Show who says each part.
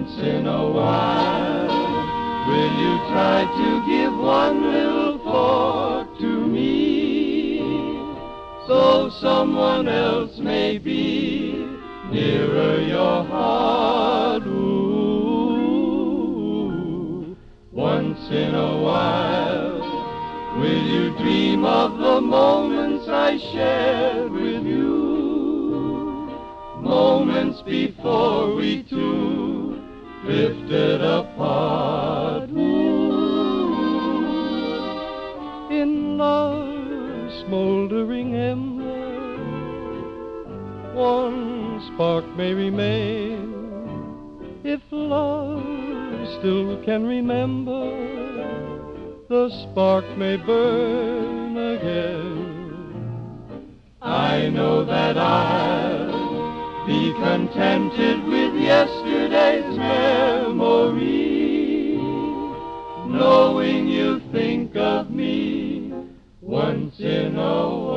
Speaker 1: once in a while, will you try to give one little thought to me? So someone else may be nearer your heart. Ooh, once in a while, will you dream of the moments I shared with you? moments before we two drifted apart. Ooh, in love's smoldering ember, one spark may remain. If love still can remember, the spark may burn again. I know that I'll be contented with yesterday's memory, knowing you think of me once in a